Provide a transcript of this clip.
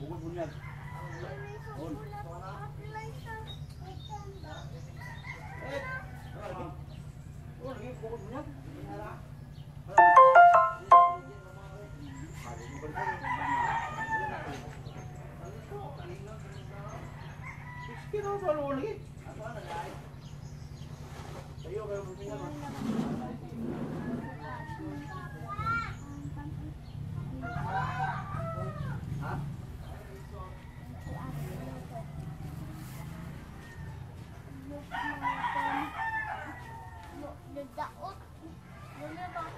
Bukod yan. On. Eh, oh, lagi bukod mo yan. Kino ba? Sayo kayo mo للدعوة ونبقى